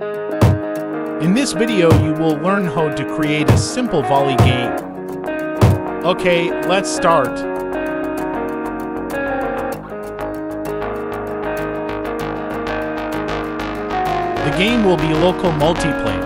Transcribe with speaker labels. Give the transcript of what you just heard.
Speaker 1: In this video, you will learn how to create a simple volley game. Okay, let's start. The game will be local multiplayer.